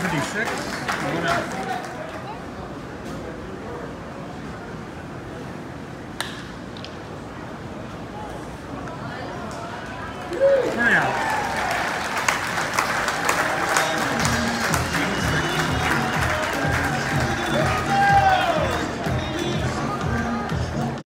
76. one out. Three out.